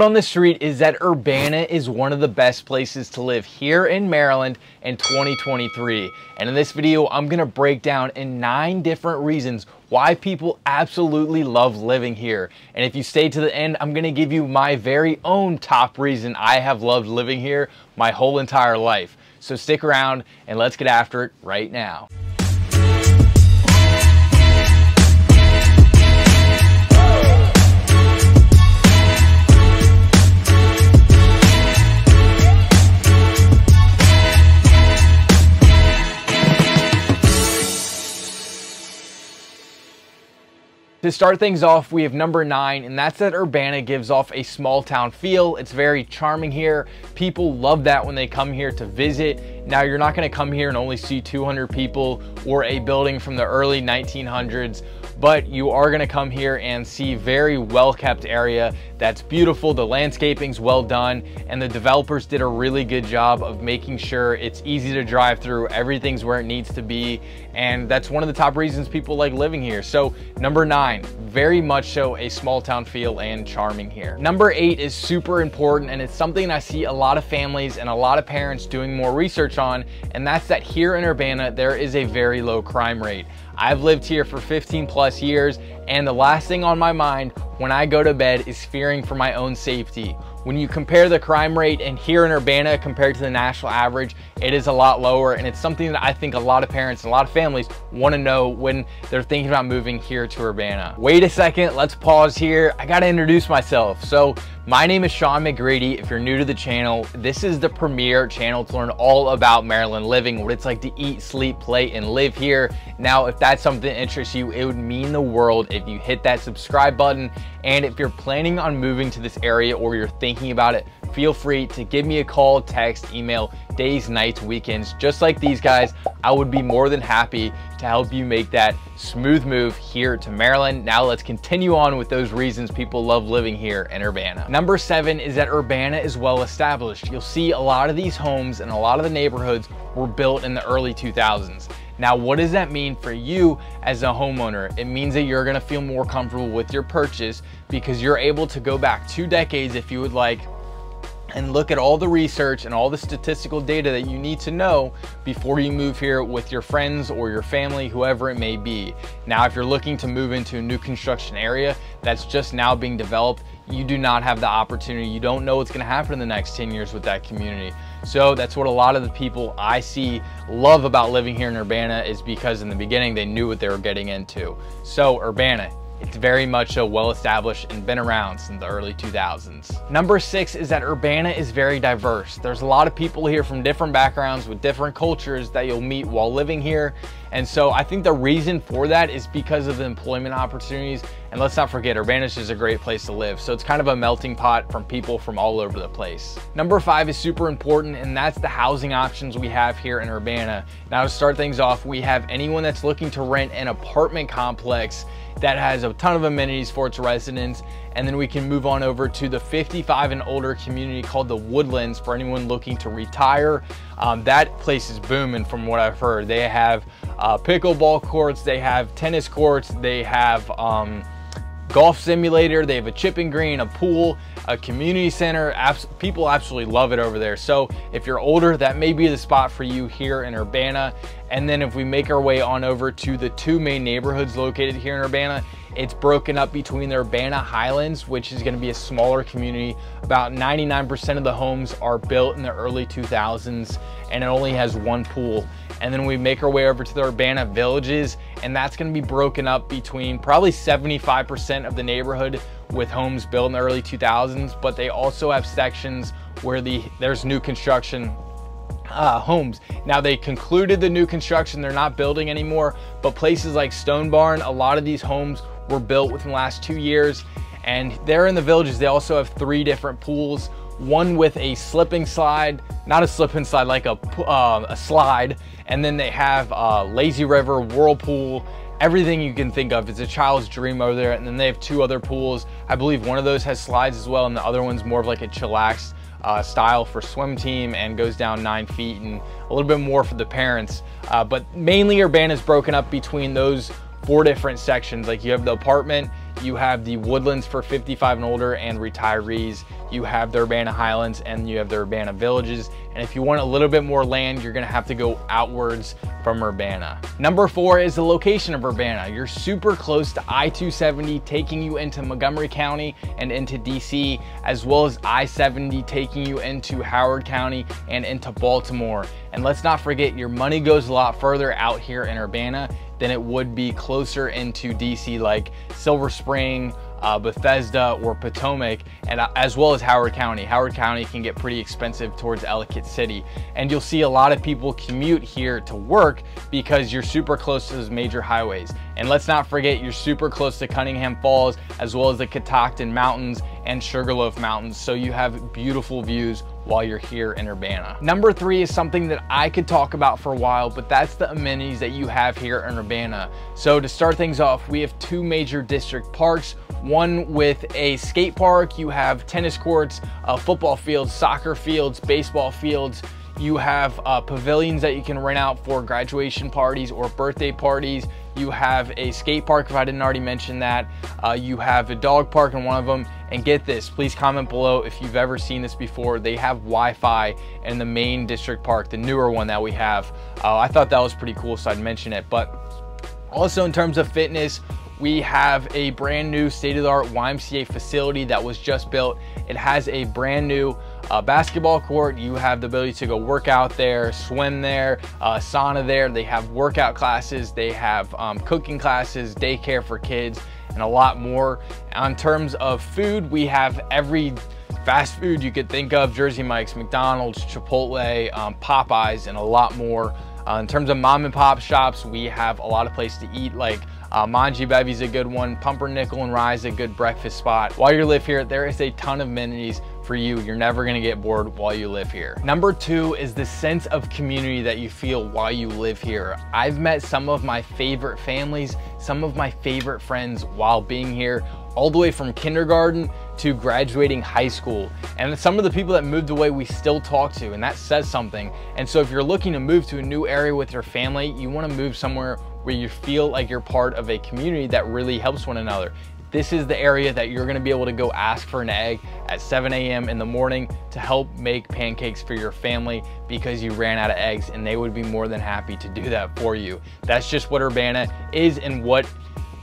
Word on the street is that Urbana is one of the best places to live here in Maryland in 2023. And in this video, I'm gonna break down in nine different reasons why people absolutely love living here. And if you stay to the end, I'm gonna give you my very own top reason I have loved living here my whole entire life. So stick around and let's get after it right now. To start things off, we have number nine, and that's that Urbana gives off a small town feel. It's very charming here. People love that when they come here to visit. Now, you're not gonna come here and only see 200 people or a building from the early 1900s, but you are gonna come here and see very well-kept area that's beautiful, the landscaping's well done, and the developers did a really good job of making sure it's easy to drive through, everything's where it needs to be, and that's one of the top reasons people like living here. So number nine, very much so a small town feel and charming here. Number eight is super important, and it's something I see a lot of families and a lot of parents doing more research on, and that's that here in Urbana, there is a very low crime rate. I've lived here for 15 plus years, and the last thing on my mind when I go to bed is fearing for my own safety. When you compare the crime rate and here in Urbana compared to the national average, it is a lot lower and it's something that I think a lot of parents and a lot of families want to know when they're thinking about moving here to Urbana. Wait a second, let's pause here. I gotta introduce myself. So my name is Sean McGrady. If you're new to the channel, this is the premier channel to learn all about Maryland living, what it's like to eat, sleep, play, and live here. Now, if that's something that interests you, it would mean the world if you hit that subscribe button. And if you're planning on moving to this area or you're thinking about it, feel free to give me a call, text, email, days, nights, weekends, just like these guys. I would be more than happy to help you make that smooth move here to Maryland. Now let's continue on with those reasons people love living here in Urbana. Number seven is that Urbana is well established. You'll see a lot of these homes and a lot of the neighborhoods were built in the early 2000s. Now, what does that mean for you as a homeowner? It means that you're gonna feel more comfortable with your purchase because you're able to go back two decades if you would like and look at all the research and all the statistical data that you need to know before you move here with your friends or your family, whoever it may be. Now, if you're looking to move into a new construction area that's just now being developed, you do not have the opportunity. You don't know what's gonna happen in the next 10 years with that community. So that's what a lot of the people I see love about living here in Urbana is because in the beginning they knew what they were getting into. So Urbana, it's very much so well established and been around since the early 2000s. Number six is that Urbana is very diverse. There's a lot of people here from different backgrounds with different cultures that you'll meet while living here. And so I think the reason for that is because of the employment opportunities. And let's not forget, Urbana is a great place to live. So it's kind of a melting pot from people from all over the place. Number five is super important, and that's the housing options we have here in Urbana. Now to start things off, we have anyone that's looking to rent an apartment complex that has a ton of amenities for its residents. And then we can move on over to the 55 and older community called the Woodlands for anyone looking to retire. Um, that place is booming from what I've heard. They have uh, pickleball courts, they have tennis courts, they have um, golf simulator, they have a chipping green, a pool, a community center. Abs people absolutely love it over there. So if you're older, that may be the spot for you here in Urbana. And then if we make our way on over to the two main neighborhoods located here in Urbana, it's broken up between the Urbana Highlands, which is gonna be a smaller community. About 99% of the homes are built in the early 2000s and it only has one pool. And then we make our way over to the Urbana Villages and that's gonna be broken up between probably 75% of the neighborhood with homes built in the early 2000s, but they also have sections where the there's new construction uh, homes. Now they concluded the new construction, they're not building anymore, but places like Stone Barn, a lot of these homes were built within the last two years. And there in the villages, they also have three different pools, one with a slipping slide, not a slipping slide, like a, uh, a slide. And then they have a lazy river, whirlpool, everything you can think of. It's a child's dream over there. And then they have two other pools. I believe one of those has slides as well. And the other one's more of like a chillax uh, style for swim team and goes down nine feet and a little bit more for the parents. Uh, but mainly Urbana is broken up between those four different sections. Like you have the apartment, you have the Woodlands for 55 and older and retirees. You have the Urbana Highlands and you have the Urbana Villages. And if you want a little bit more land, you're gonna have to go outwards from Urbana. Number four is the location of Urbana. You're super close to I-270 taking you into Montgomery County and into DC, as well as I-70 taking you into Howard County and into Baltimore. And let's not forget, your money goes a lot further out here in Urbana than it would be closer into DC like Silver Spring, uh, Bethesda or Potomac, and uh, as well as Howard County. Howard County can get pretty expensive towards Ellicott City. And you'll see a lot of people commute here to work because you're super close to those major highways. And let's not forget, you're super close to Cunningham Falls, as well as the Catoctin Mountains and Sugarloaf Mountains. So you have beautiful views while you're here in Urbana. Number three is something that I could talk about for a while, but that's the amenities that you have here in Urbana. So to start things off, we have two major district parks, one with a skate park, you have tennis courts, uh, football fields, soccer fields, baseball fields, you have uh, pavilions that you can rent out for graduation parties or birthday parties. You have a skate park, if I didn't already mention that. Uh, you have a dog park in one of them. And get this, please comment below if you've ever seen this before. They have Wi-Fi in the main district park, the newer one that we have. Uh, I thought that was pretty cool, so I'd mention it. But also in terms of fitness, we have a brand new state-of-the-art YMCA facility that was just built. It has a brand new uh, basketball court. You have the ability to go work out there, swim there, uh, sauna there. They have workout classes. They have um, cooking classes, daycare for kids, and a lot more. On terms of food, we have every fast food you could think of, Jersey Mike's, McDonald's, Chipotle, um, Popeyes, and a lot more. Uh, in terms of mom and pop shops, we have a lot of places to eat like uh, Manji Bevi's a good one. Pumpernickel and Rye is a good breakfast spot. While you live here, there is a ton of amenities for you. You're never gonna get bored while you live here. Number two is the sense of community that you feel while you live here. I've met some of my favorite families, some of my favorite friends while being here, all the way from kindergarten to graduating high school. And some of the people that moved away we still talk to, and that says something. And so if you're looking to move to a new area with your family, you wanna move somewhere where you feel like you're part of a community that really helps one another. This is the area that you're gonna be able to go ask for an egg at 7 a.m. in the morning to help make pancakes for your family because you ran out of eggs and they would be more than happy to do that for you. That's just what Urbana is and what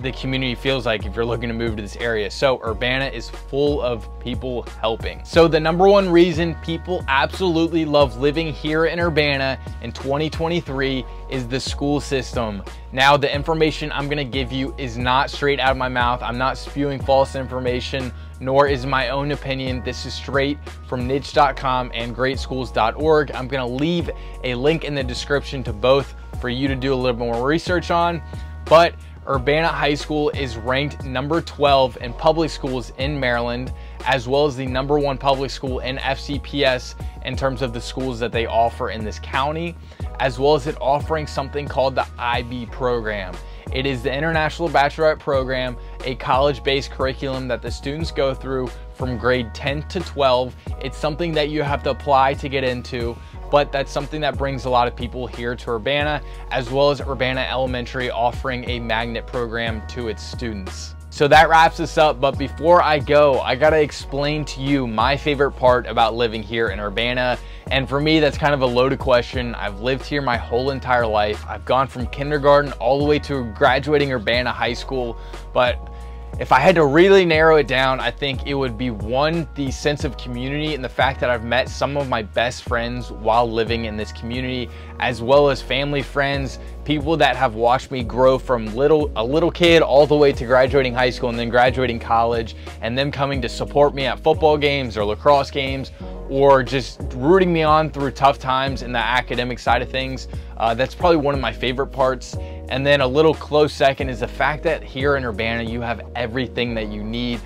the community feels like if you're looking to move to this area. So Urbana is full of people helping. So the number one reason people absolutely love living here in Urbana in 2023 is the school system. Now the information I'm gonna give you is not straight out of my mouth. I'm not spewing false information nor is my own opinion. This is straight from niche.com and greatschools.org. I'm gonna leave a link in the description to both for you to do a little bit more research on. But Urbana High School is ranked number 12 in public schools in Maryland, as well as the number one public school in FCPS in terms of the schools that they offer in this county, as well as it offering something called the IB program. It is the International Baccalaureate Program, a college-based curriculum that the students go through from grade 10 to 12. It's something that you have to apply to get into, but that's something that brings a lot of people here to Urbana, as well as Urbana Elementary offering a magnet program to its students. So that wraps us up, but before I go, I gotta explain to you my favorite part about living here in Urbana. And for me, that's kind of a loaded question. I've lived here my whole entire life. I've gone from kindergarten all the way to graduating Urbana High School, but if I had to really narrow it down, I think it would be one, the sense of community and the fact that I've met some of my best friends while living in this community, as well as family friends, people that have watched me grow from little a little kid all the way to graduating high school and then graduating college, and them coming to support me at football games or lacrosse games or just rooting me on through tough times in the academic side of things. Uh, that's probably one of my favorite parts. And then a little close second is the fact that here in Urbana, you have everything that you need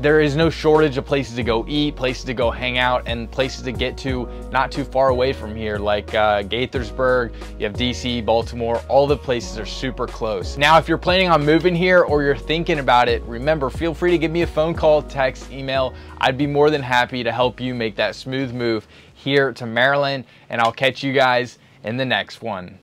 there is no shortage of places to go eat, places to go hang out, and places to get to not too far away from here, like uh, Gaithersburg, you have DC, Baltimore, all the places are super close. Now, if you're planning on moving here or you're thinking about it, remember, feel free to give me a phone call, text, email. I'd be more than happy to help you make that smooth move here to Maryland, and I'll catch you guys in the next one.